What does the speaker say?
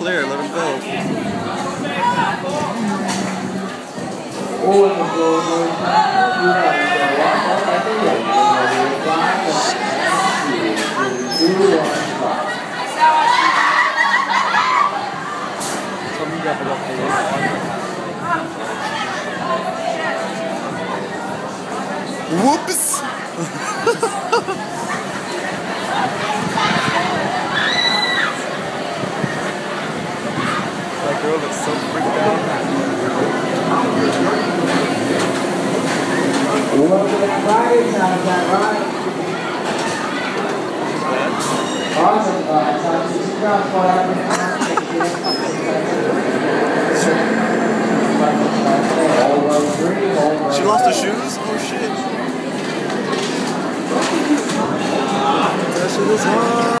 clear. Let him go. Whoops! girl so freaked out. She lost her shoes? Oh shit. That shit is hard.